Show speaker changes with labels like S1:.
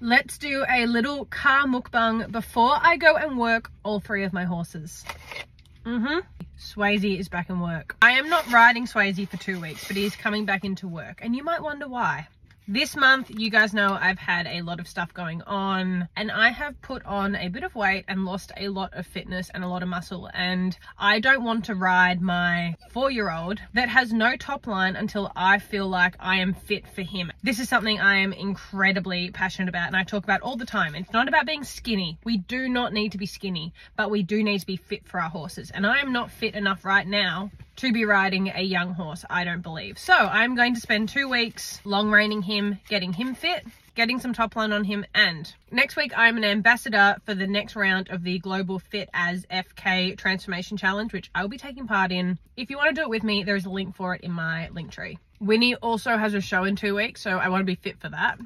S1: let's do a little car mukbang before I go and work all three of my horses. Mm-hmm. Swayze is back in work. I am not riding Swayze for two weeks, but he's coming back into work. And you might wonder why. This month, you guys know I've had a lot of stuff going on and I have put on a bit of weight and lost a lot of fitness and a lot of muscle. And I don't want to ride my four-year-old that has no top line until I feel like I am fit for him. This is something I am incredibly passionate about and I talk about all the time. It's not about being skinny. We do not need to be skinny, but we do need to be fit for our horses. And I am not fit enough right now to be riding a young horse, I don't believe. So I'm going to spend two weeks long reining him, getting him fit, getting some top line on him and next week I'm an ambassador for the next round of the Global Fit as FK Transformation Challenge, which I'll be taking part in. If you want to do it with me, there's a link for it in my Linktree. Winnie also has a show in two weeks, so I want to be fit for that.